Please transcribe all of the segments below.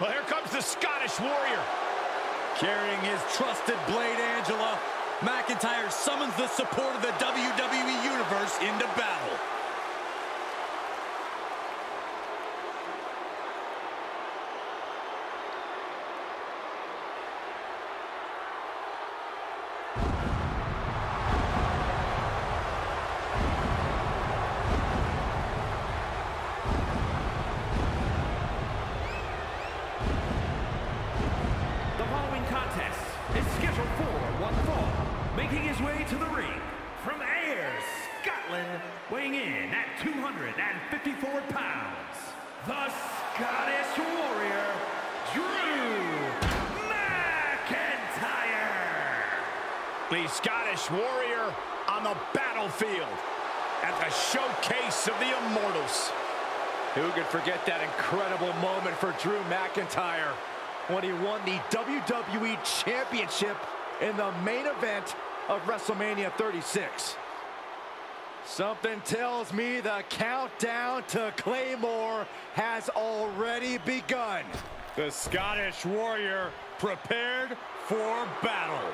Well, here comes the Scottish Warrior. Carrying his trusted blade, Angela, McIntyre summons the support of the WWE Universe into battle. The following contest is scheduled for one fall, making his way to the ring from Ayr, Scotland, weighing in at 254 pounds, the Scottish Warrior, Drew McIntyre. The Scottish Warrior on the battlefield at the showcase of the Immortals. Who could forget that incredible moment for Drew McIntyre when he won the WWE Championship in the main event of WrestleMania 36? Something tells me the countdown to Claymore has already begun. The Scottish Warrior prepared for battle.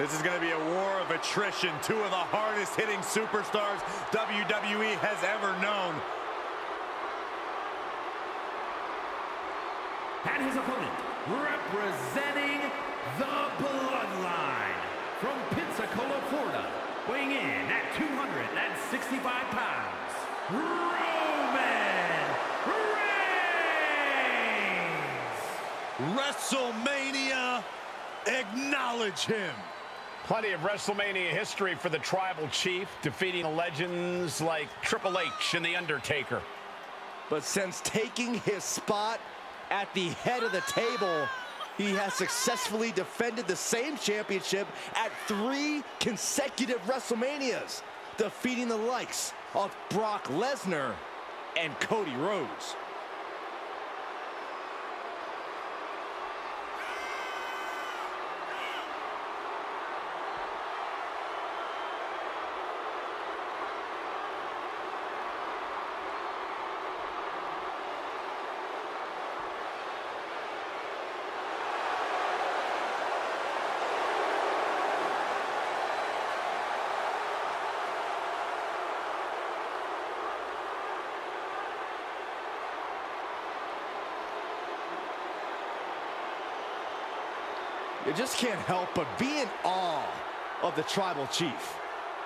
This is going to be a war of attrition. Two of the hardest hitting superstars WWE has ever known. And his opponent, representing the Bloodline from Pensacola, Florida, weighing in at 265 pounds, Roman Reigns! WrestleMania, acknowledge him. Plenty of WrestleMania history for the Tribal Chief, defeating legends like Triple H and The Undertaker. But since taking his spot at the head of the table, he has successfully defended the same championship at three consecutive WrestleManias, defeating the likes of Brock Lesnar and Cody Rhodes. You just can't help but be in awe of the Tribal Chief.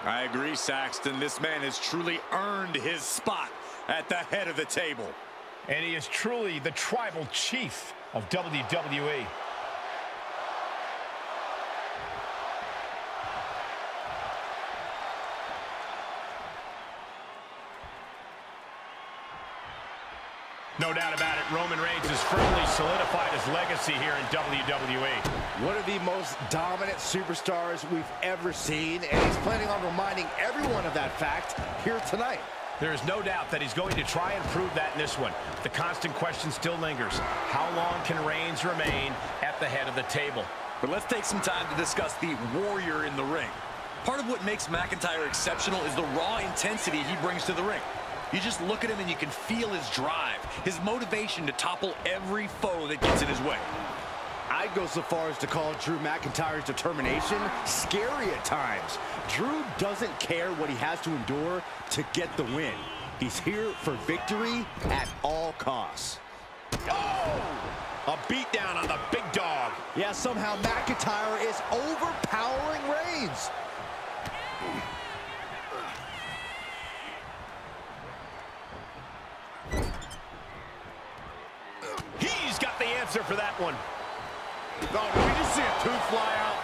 I agree, Saxton. This man has truly earned his spot at the head of the table. And he is truly the Tribal Chief of. WWE. No doubt about it, Roman Reigns has firmly solidified his legacy here in WWE. One of the most dominant superstars we've ever seen, and he's planning on reminding everyone of that fact here tonight. There is no doubt that he's going to try and prove that in this one. The constant question still lingers. How long can Reigns remain at the head of the table? But let's take some time to discuss the warrior in the ring. Part of what makes McIntyre exceptional is the raw intensity he brings to the ring. You just look at him and you can feel his drive, his motivation to topple every foe that gets in his way. I'd go so far as to call Drew McIntyre's determination scary at times. Drew doesn't care what he has to endure to get the win. He's here for victory at all costs. Oh! A beatdown on the big dog. Yeah, somehow McIntyre is overpowering Reigns. He's got the answer for that one. Oh, did we just see a tooth fly out?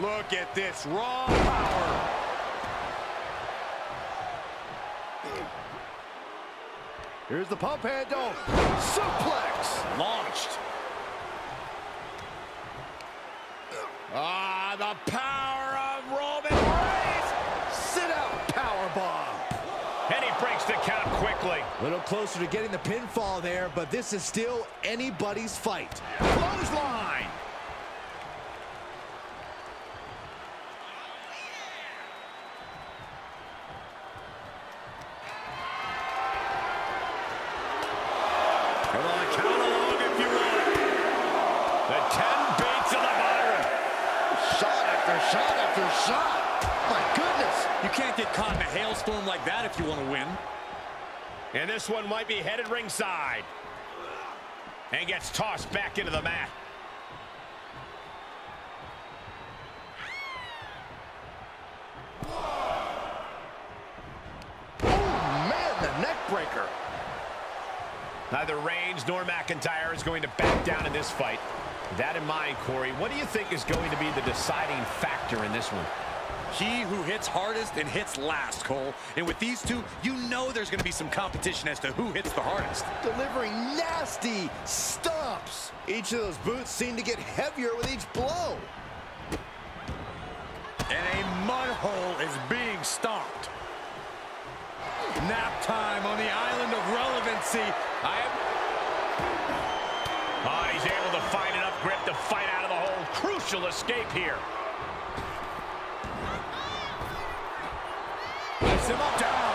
Look at this raw power. Here's the pump handle. Suplex. Launched. Ah, the power of Roman Reigns. Sit out, power bomb. the count quickly. A little closer to getting the pinfall there, but this is still anybody's fight. Clothesline. Come on, count along if you want. The 10 beats of the Bodhrán. Shot after shot after shot. My goodness. You can't get caught in a hailstorm like that if you want to win. And this one might be headed ringside. And gets tossed back into the mat. Oh, man, the neck breaker. Neither Reigns nor McIntyre is going to back down in this fight. That in mind, Corey, what do you think is going to be the deciding factor in this one? He who hits hardest and hits last, Cole. And with these two, you know there's going to be some competition as to who hits the hardest. Delivering nasty stomps. Each of those boots seem to get heavier with each blow. And a mud hole is being stomped. Nap time on the island of relevancy. I am... Oh, he's able to find enough grip to fight out of the hole. Crucial escape here. Him up down.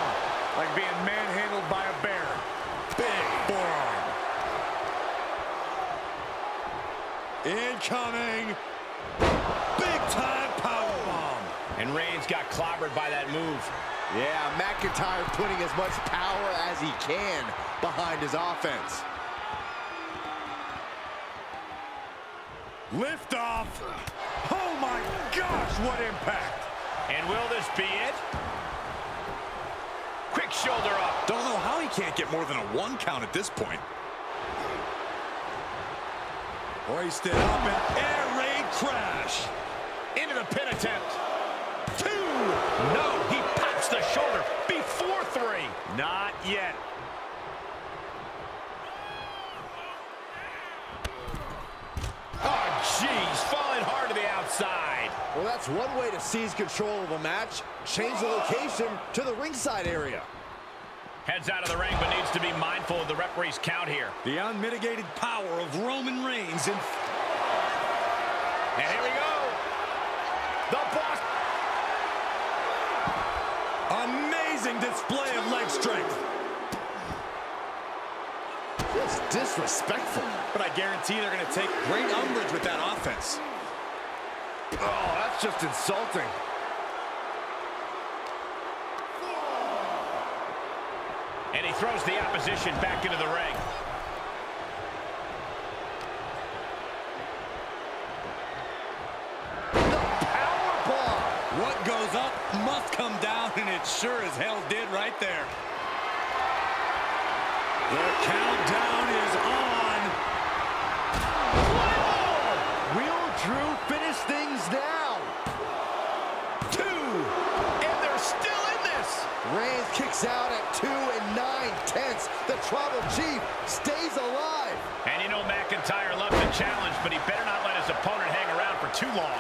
Like being manhandled by a bear. Big forearm. Incoming. Big time powerbomb. And Reigns got clobbered by that move. Yeah, McIntyre putting as much power as he can behind his offense. Lift off. Oh my gosh, what impact. And will this be it? Quick shoulder up. Don't know how he can't get more than a one count at this point. Hoisted up and air raid crash. Into the pin attempt. Two. No, he pops the shoulder before three. Not yet. Oh, jeez. Falling hard to the outside. Well, that's one way to seize control of a match. Change the location to the ringside area. Heads out of the ring, but needs to be mindful of the referee's count here. The unmitigated power of Roman Reigns in And here we go. The boss. amazing display of leg strength. Just disrespectful. But I guarantee they're going to take great umbrage with that offense. Oh, that's just insulting. And he throws the opposition back into the ring. Powerbomb. What goes up must come down, and it sure as hell did right there. The countdown is on. Will Drew finish things now? Two. And they're still in this. Reigns kicks out at two tenths. The Tribal Chief stays alive. And you know McIntyre loves a challenge, but he better not let his opponent hang around for too long.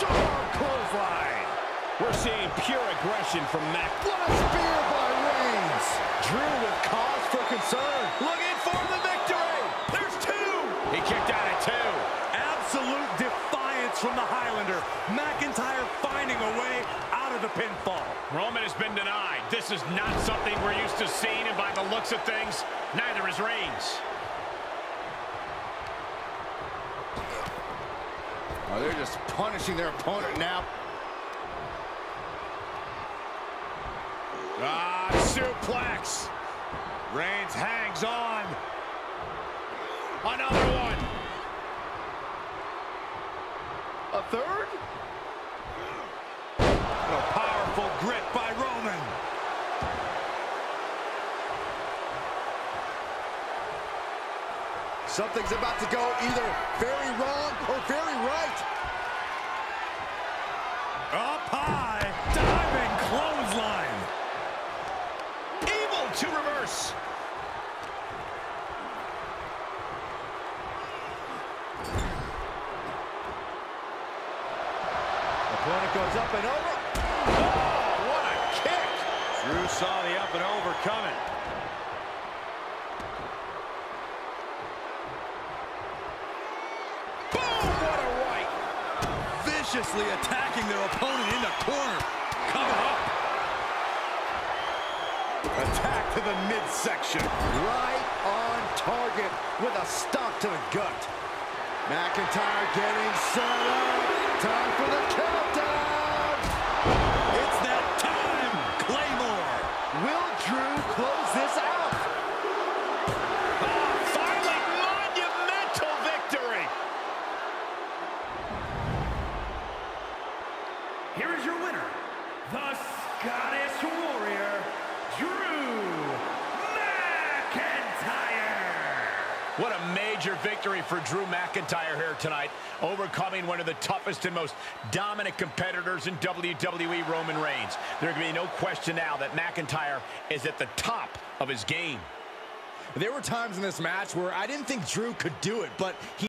Sharp clothesline. We're seeing pure aggression from Mac. What a spear by Reigns. Drew with cause for concern. Looking for the victory. There's two. He kicked out at two. Absolute defiance from the Highlander. McIntyre finding a way out of the pinfall. Roman has been denied. This is not something we're used to seeing, and by the looks of things, neither is Reigns. Oh, they're just punishing their opponent now. Ah, suplex. Reigns hangs on. Another one. A third? A powerful grip by Roman. Something's about to go either very wrong or very right. Up high, diving clothesline. Evil to reverse. Opponent goes up and over. Oh, what a kick. Drew saw the up and over coming. Boom! What a right! Viciously attacking their opponent in the corner. Cover up. Attack to the midsection. Right on target with a stop to the gut. McIntyre getting set up. Time for the countdown. It's that time, Claymore. Will Drew close this out? Ah, finally, monumental victory. Here is your winner, the Scottish Warrior, Drew McIntyre. What a major victory for Drew McIntyre here tonight, overcoming one of the toughest and most dominant competitors in WWE, Roman Reigns. There can be no question now that McIntyre is at the top of his game. There were times in this match where I didn't think Drew could do it, but he